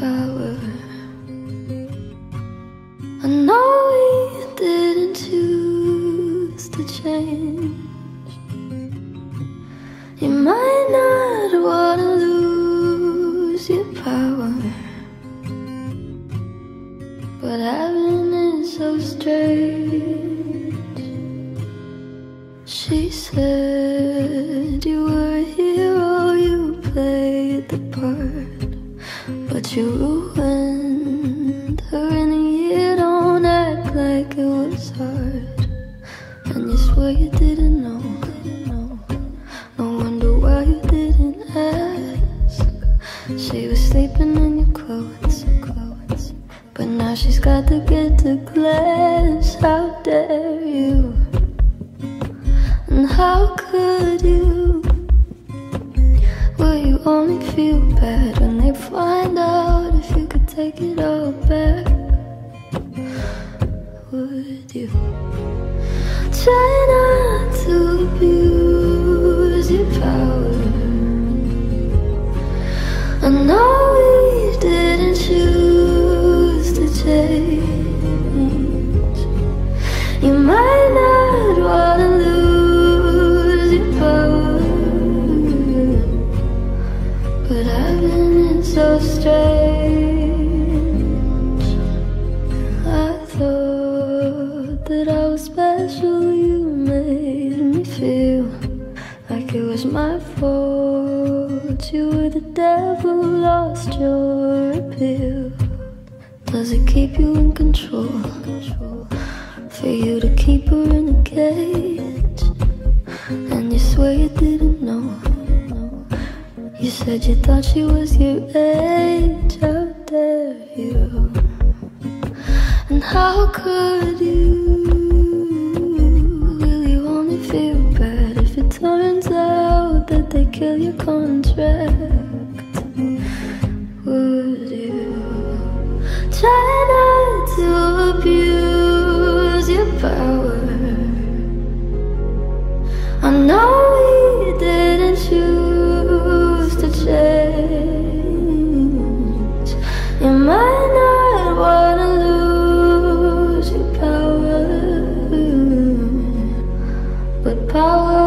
power. I know we didn't choose to change. You might not wanna lose your power, but heaven is so strange. She said you were a hero, you played the part, you ruined her in a year. Don't act like it was hard, and you swear you didn't know. No wonder why you didn't ask. She was sleeping in your clothes, but now she's got to get to class. How dare you? And how take it all back? Would you try not to abuse your power? I know we didn't choose to change. You might not wanna lose your power, but having it so strange. Special. You made me feel like it was my fault. You were the devil, lost your appeal. Does it keep you in control? For you to keep her in a cage, and you swear you didn't know. You said you thought she was your age. How dare you? And how could you? They kill your contract? Would you try not to abuse your power? I know we didn't choose to change. You might not wanna lose your power, but power